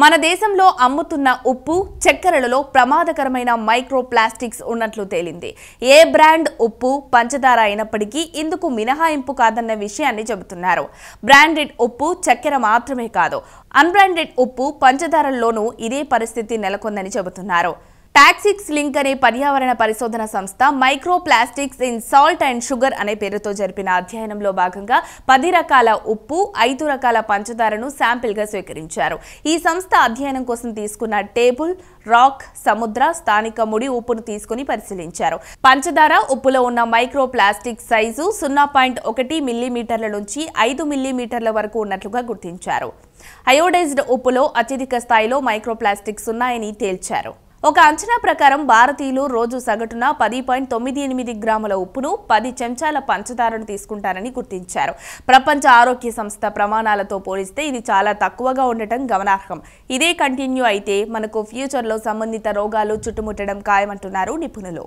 మన దేశంలో అమ్ముతున్న ఉప్పు చక్కెరలలో ప్రమాదకరమైన మైక్రో ప్లాస్టిక్స్ ఉన్నట్లు తేలింది. ఏ బ్రాండ్ ఉప్పు పంచదార అయినప్పటికీ ఇందుకు మినహాయింపు కాదన్న విషయాన్ని చెబుతున్నారు. బ్రాండెడ్ ఉప్పు చక్కెర మాత్రమే కాదు అన్బ్రాండెడ్ ఉప్పు పంచదారల్లోనూ ఇదే పరిస్థితి నెలకొందని చెబుతున్నారు. టాక్సిక్స్ లింక్ అనే పర్యావరణ పరిశోధన సంస్థ micro plastics in salt and sugar అనే పేరుతో జరిపిన అధ్యయనంలో భాగంగా పది రకాల ఉప్పు ఐదు రకాల పంచదారను శాంపిల్గా స్వీకరించారు. ఈ సంస్థ అధ్యయనం కోసం తీసుకున్న టేబుల్ రాక్ సముద్ర స్థానిక ముడి ఉప్పును తీసుకుని పరిశీలించారు. పంచదార ఉప్పులో ఉన్న మైక్రో ప్లాస్టిక్ సైజు సున్నా పాయింట్ ఒకటి మిల్లీమీటర్ల నుంచి ఐదు మిల్లీమీటర్ల వరకు ఉన్నట్లుగా గుర్తించారు. అయోడైజ్డ్ ఉప్పులో అత్యధిక స్థాయిలో మైక్రో ప్లాస్టిక్స్ ఉన్నాయని తేల్చారు. ఒక అంచనా ప్రకారం భారతీయులు రోజు సగటున పది పాయింట్ తొమ్మిది ఎనిమిది గ్రాముల ఉప్పును పది చెంచాల పంచదారను తీసుకుంటారని గుర్తించారు. ప్రపంచ ఆరోగ్య సంస్థ ప్రమాణాలతో పోలిస్తే ఇది చాలా తక్కువగా ఉండటం గమనార్హం. ఇదే కంటిన్యూ అయితే మనకు ఫ్యూచర్లో సంబంధిత రోగాలు చుట్టుముట్టడం ఖాయమంటున్నారు నిపుణులు.